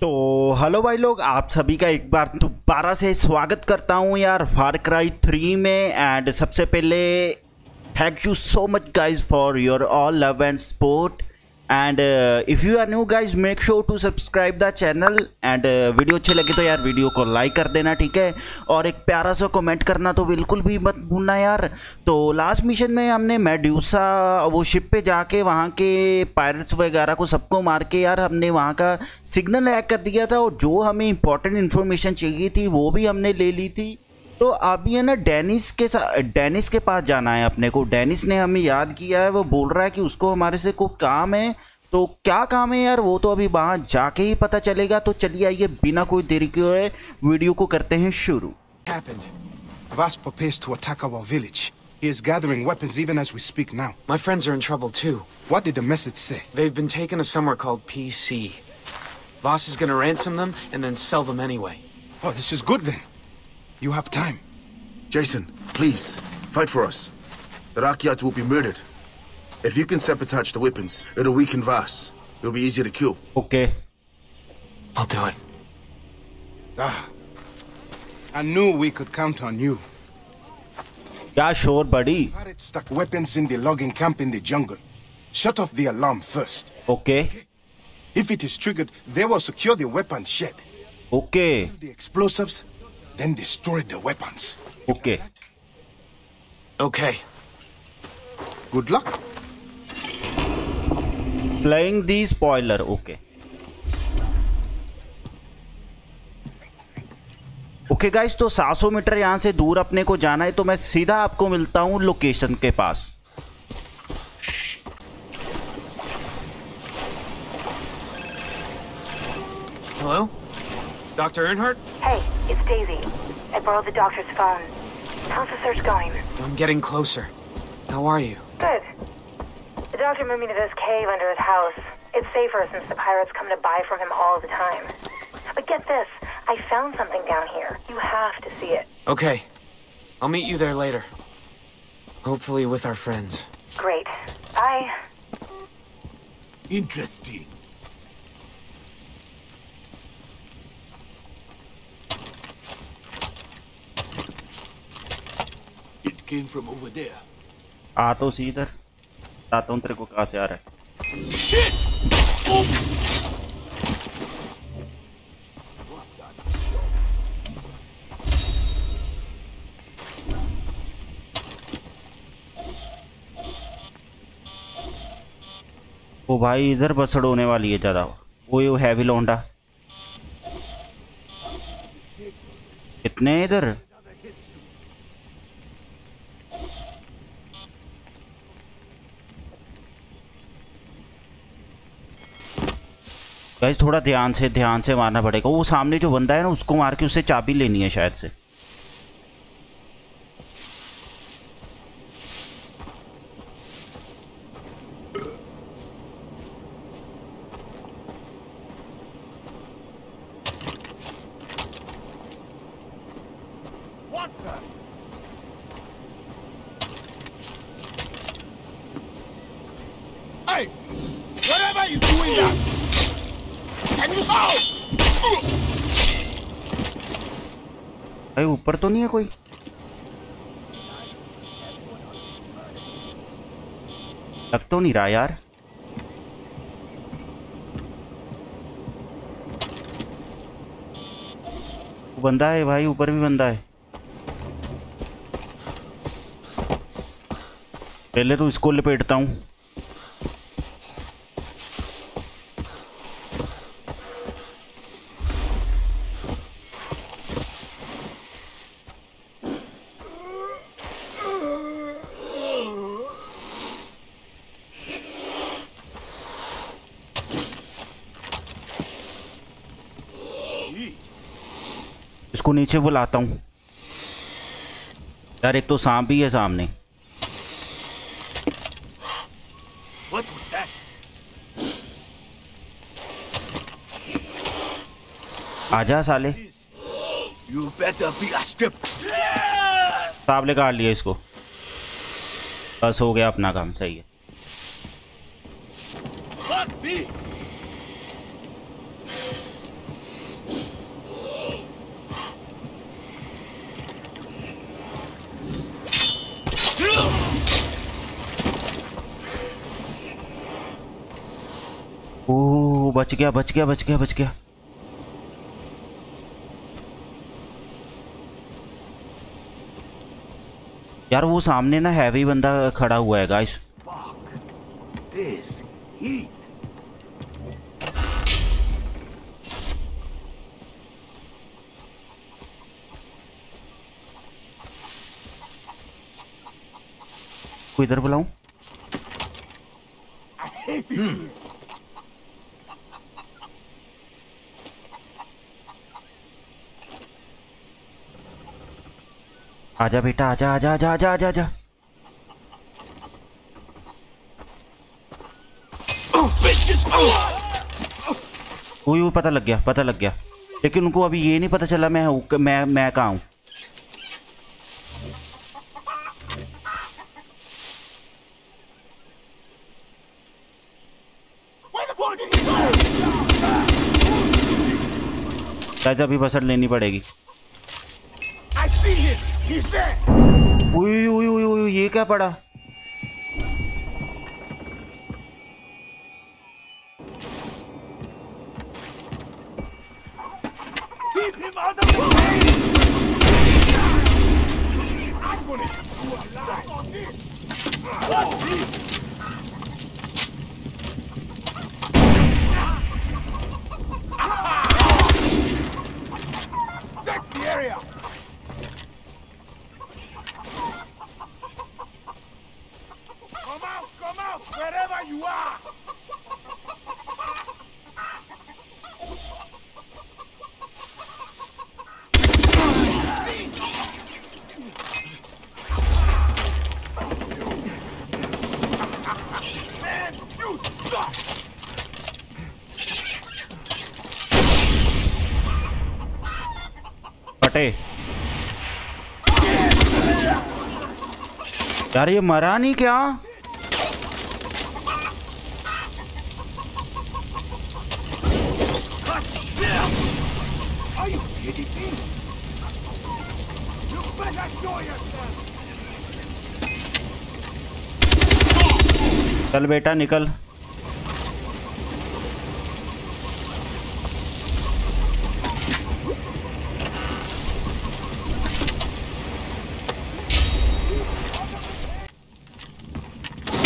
तो हेलो भाई लोग, आप सभी का एक बार दोबारा से स्वागत करता हूँ यार फार क्राई थ्री में। एंड सबसे पहले thank you so much guys for your all love and support and if you are new guys make sure to subscribe the channel and video अच्छे लगे तो यार वीडियो को लाइक कर देना, ठीक है? और एक प्यारा सा कमेंट करना तो बिल्कुल भी मत भूलना यार। तो लास्ट मिशन में हमने मेड्यूसा वो शिप पे जाके वहाँ के पायरट्स वगैरह को सबको मार के यार हमने वहाँ का सिग्नल हैक कर दिया था। और जो हमें इंपॉर्टेंट इन्फॉर्मेशन चाहिए थी, वो भी हमने ले ली थी। तो अभी है ना डेनिस के साथ डेनिस के पास जाना है अपने को डेनिस ने हमें याद किया है वो बोल रहा है कि उसको हमारे से कोई काम है तो क्या काम है यार वो तो अभी वहाँ जाके ही पता चलेगा तो चलिए आइए बिना कोई देरी के वीडियो को करते हैं शुरू happened? Vas prepares to attack our village. He is gathering weapons even as we speak now. My friends are in trouble too. What did the message say? They've been taken to somewhere called PC. Voss is gonna ransom them and then sell them anyway. Oh, this is good then. You have time. Jason, please, fight for us. The Rakyat will be murdered. If you can sabotage the weapons, it'll weaken Vas. It'll be easier to kill. Okay. I'll do it. Ah. I knew we could count on you. Yeah, sure, buddy. Pirates stuck weapons in the logging camp in the jungle. Shut off the alarm first. Okay. If it is triggered, they will secure the weapon shed. Okay. The explosives then destroy the weapons. Okay Okay. Good luck. Playing the spoiler okay okay guys तो 700 metre यहाँ से दूर अपने को जाना है तो मैं सीधा आपको मिलता हूँ लोकेशन के पास Hello? Dr. Earnhardt? Hey, it's Daisy. I borrowed the doctor's phone. How's the search going? I'm getting closer. How are you? Good. The doctor moved me to this cave under his house. It's safer since the pirates come to buy from him all the time. But get this, I found something down here. You have to see it. Okay. I'll meet you there later. Hopefully with our friends. Great. Bye. Interesting. It came from over there. आ तो सी इधर। बताता हूँ तेरे को कहाँ से आ रहा है? ओ भाई इधर बसड़ होने वाली है ज़्यादा। वो ये हैवी लोंडा। कितने इधर? गाइस थोड़ा ध्यान से ध्यान से मारना पड़ेगा। वो सामने जो बंदा है ना, उसको मार के उससे चाबी लेनी है शायद से What the? Hey! Whatever is doing that! Can you out? भाई ऊपर तो नहीं है कोई लग तो नहीं रहा यार। बंदा है भाई, ऊपर भी बंदा है। पहले तो इसको लपेटता हूँ। इसको नीचे बुलाता हूँ। यार एक तो सांप भी है सामने। आजा साले। Strip. साहब काट लिया इसको। बस हो गया अपना काम सही है। बच गया बच गया बच गया बच गया। यार, वो सामने ना हैवी बंदा खड़ा हुआ है गाइस इधर बुलाऊं I hate it. आजा बेटा, आजा आजा आजा आजा आजा आजा। वो वो पता लग गया, पता लग गया। लेकिन उनको अभी ये नहीं पता चला मैं मैं मैं कहाँ हूँ। अभी बसर लेनी पड़ेगी। ये क्या पड़ा? Keep him out of the way. I'm gonna eat you alive on this. What's this? Check the area. Come out, come out, you are! अरे मरा नहीं क्या चल बेटा निकल।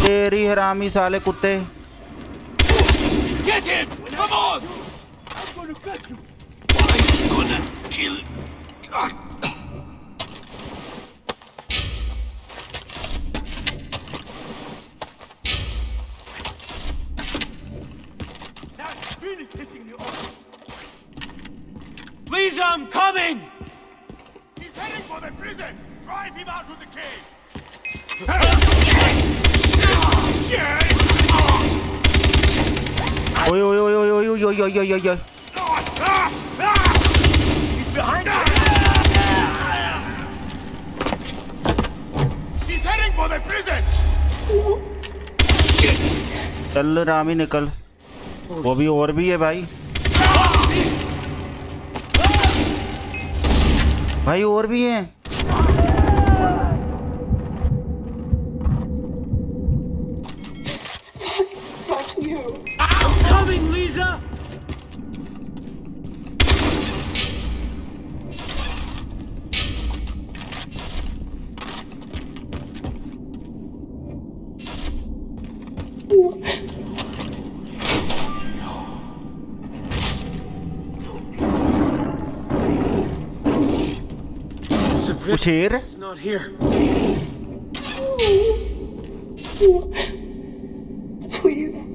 तेरी हरामी साले कुत्ते। Get Lisa, I'm coming! He's heading for the prison. Drive him out of the cave. ओए ओए ओए ओए ओए ओए ओए ओए ओए ओए ओए He's behind you. He's heading for the prison. चल रामी निकल वो भी और भी है भाई भाई और भी हैं Coming, Lisa! Savannah शेर is not here. Please.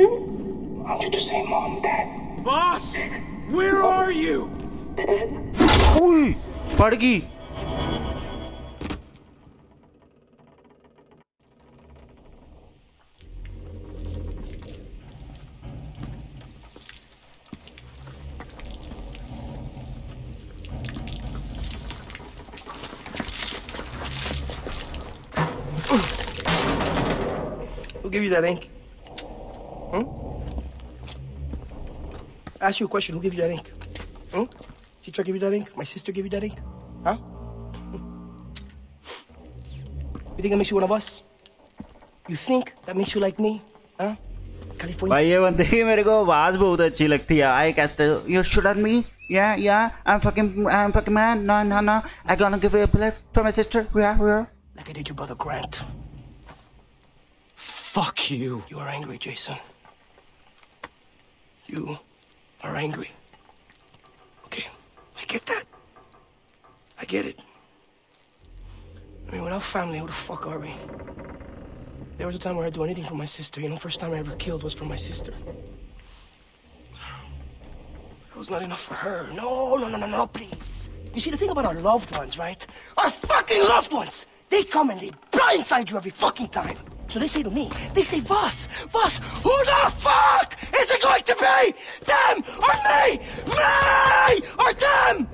No. I want you to say mom, dad. Boss! Where are you? उई, पड़ गई Who gave you that ink? Hmm? I ask you a question. Who gave you that ink? Hmm? Teacher gave you that ink? My sister gave you that ink? Huh? you think that makes you one of us? You think that makes you like me? Huh? California. भाई ये बंदे की मेरे को आवाज बहुत अच्छी लगती है I caster you should eat me yeah yeah I am fucking I am fucking man no no no I gonna give a blood for my sister yeah yeah Like I did your brother Grant. Fuck you. You are angry, Jason. You are angry. Okay, I get that. I get it. I mean, without family, who the fuck are we? There was a time where I'd do anything for my sister. You know, first time I ever killed was for my sister. That was not enough for her. No, no, no, no, no, please. You see, the thing about our loved ones, right? Our fucking loved ones! They come and they blindside you every fucking time. So they say to me, they say, Voss, Voss, who the fuck is it going to be? Them or me? Me or them?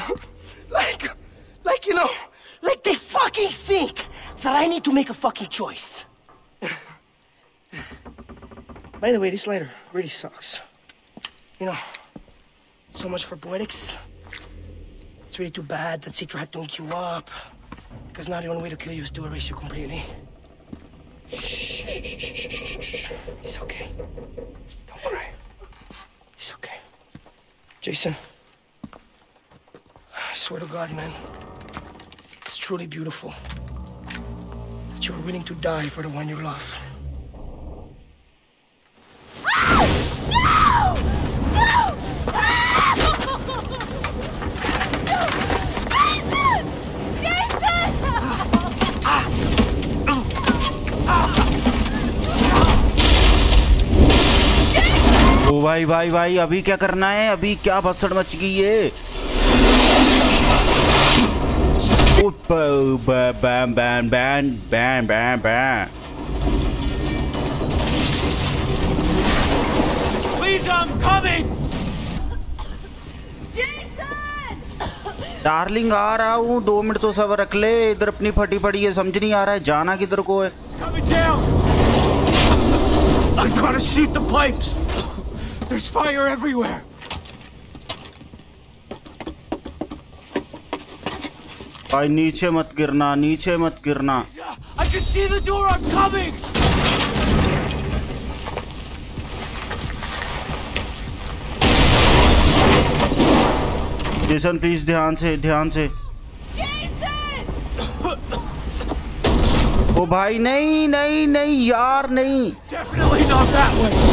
like, like, you know, like they fucking think that I need to make a fucking choice. By the way, this lighter really sucks. You know, so much for poetics. It's really too bad that Citra had to ink you up. Because now the only way to kill you is to erase you completely. Shh. It's okay. Don't cry. It's okay. Jason, I swear to God, man, it's truly beautiful that you're willing to die for the one you love. भाई भाई भाई अभी क्या करना है? अभी क्या भसड़ much गई है? ओ, ब- ब- bam bam bam bam bam bam Please, I'm coming! Darling आ रहा हूँ। दो मिनट तो सब रख ले। इधर अपनी फटी पड़ी है समझ नहीं आ रहा है। जाना किधर को है? I gotta shoot the pipes! There's fire everywhere! भाई नीचे मत गिरना नीचे मत गिरना I can see the door! I'm coming! Jason please ध्यान से ध्यान से ओ भाई नहीं नहीं नहीं यार नहीं Definitely not that way!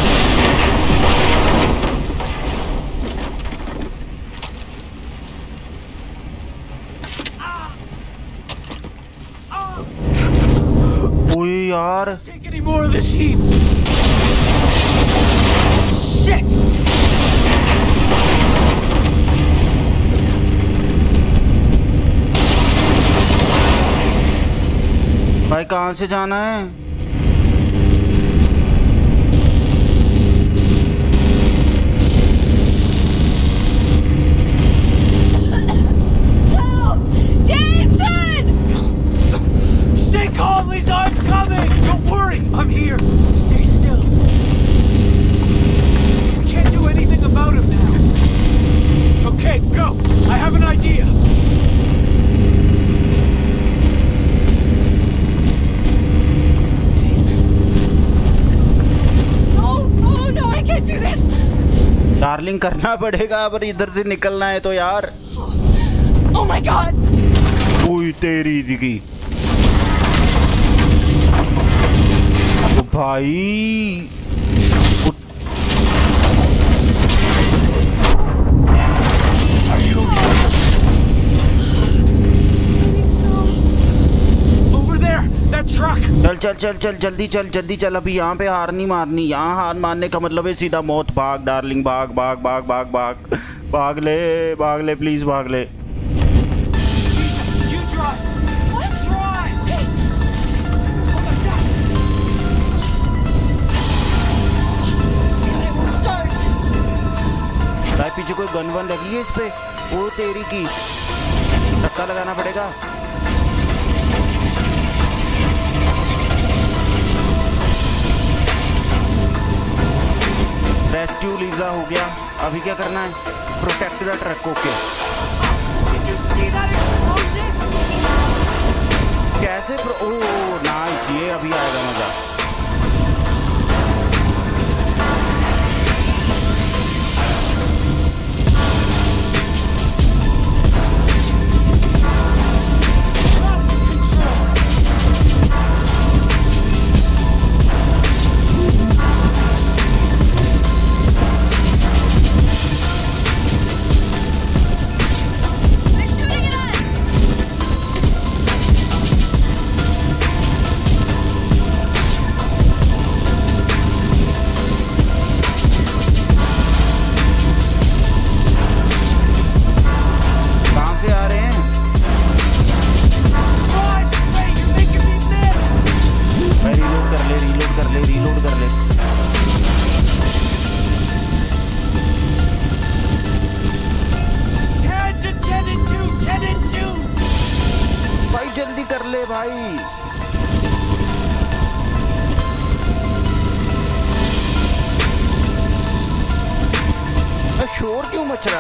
यार। भाई कहाँ से जाना है? करना पड़ेगा पर इधर से निकलना है तो यार। Oh my god! तेरी दिखी तो भाई। चल चल चल, जल्दी चल जल्दी चल। अभी यहाँ पे हार नहीं मारनी। यहाँ हार मारने का मतलब है सीधा मौत। भाग, डार्लिंग, भाग भाग भाग भाग भाग। भाग ले भाग ले प्लीज़ भाग ले। पीछे कोई गन वन लगी है इस पे? वो तेरी की। धक्का लगाना पड़ेगा। रेस्क्यू लीजा हो गया। अभी क्या करना है? प्रोटेक्ट द ट्रक ओके कैसे प्रो... ओ नाइस ये अभी आएगा मज़ा।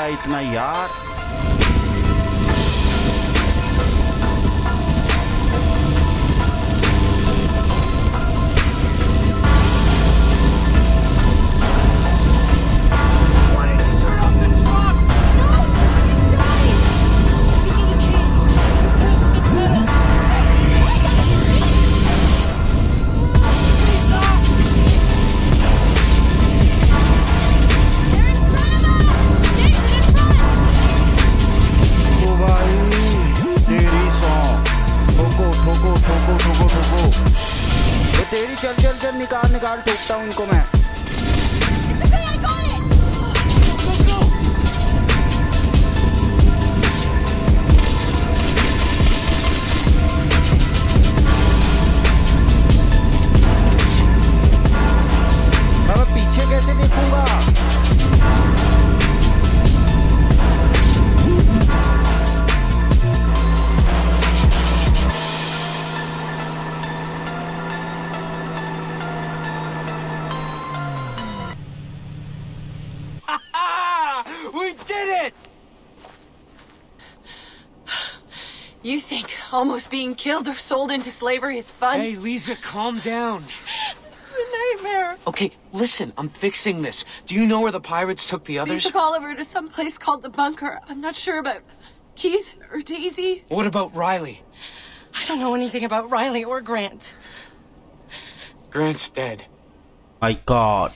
इतना यार। Think being killed or sold into slavery is fun? Hey, Lisa, calm down. This is a nightmare. Okay, listen, I'm fixing this. Do you know where the pirates took the others? They others? took Oliver to some place called the bunker. I'm not sure about Keith or Daisy. What about Riley? I don't know anything about Riley or Grant. Grant's dead. My God.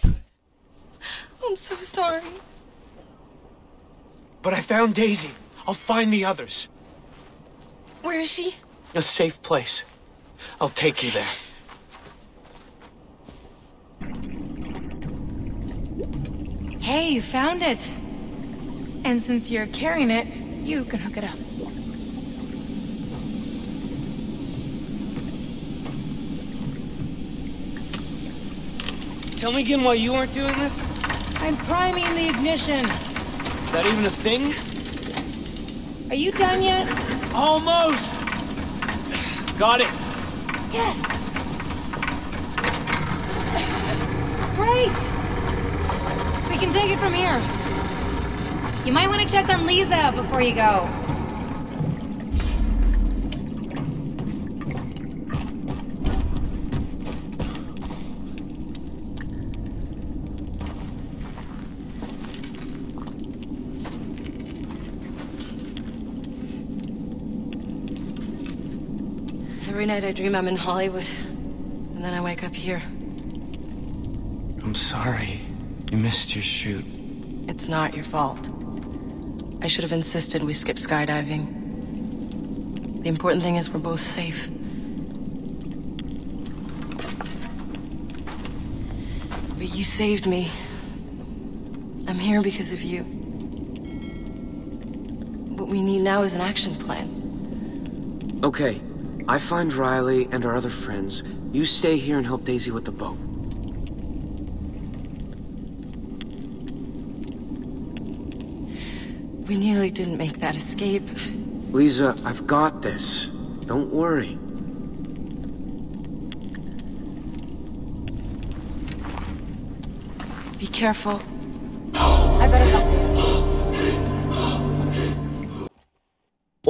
I'm so sorry. But I found Daisy. I'll find the others. Where is she? A safe place. I'll take you there. Hey, you found it. And since you're carrying it, you can hook it up. Tell me again why you aren't doing this? I'm priming the ignition. Is that even a thing? Are you done yet? Almost! Got it. Yes! Great! We can take it from here. You might want to check on Lisa before you go. Every night I dream I'm in Hollywood. And then I wake up here. I'm sorry. You missed your shoot. It's not your fault. I should have insisted we skip skydiving. The important thing is we're both safe. But you saved me. I'm here because of you. What we need now is an action plan. Okay, I find Riley and our other friends. You stay here and help Daisy with the boat. We nearly didn't make that escape. Lisa, I've got this. Don't worry. Be careful.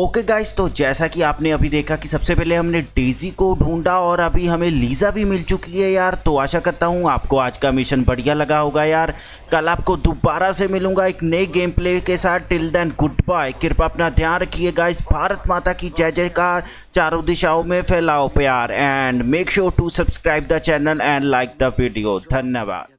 Okay okay guys तो जैसा कि आपने अभी देखा कि सबसे पहले हमने डेजी को ढूंढा और अभी हमें लीजा भी मिल चुकी है यार। तो आशा करता हूँ आपको आज का मिशन बढ़िया लगा होगा यार। कल आपको दोबारा से मिलूँगा एक नए गेम प्ले के साथ। टिल देन गुड बाय कृपा अपना ध्यान रखिए गाइस भारत माता की जय जयकार। चारों दिशाओं में फैलाओ प्यार। And make sure to subscribe the channel and like the video धन्यवाद।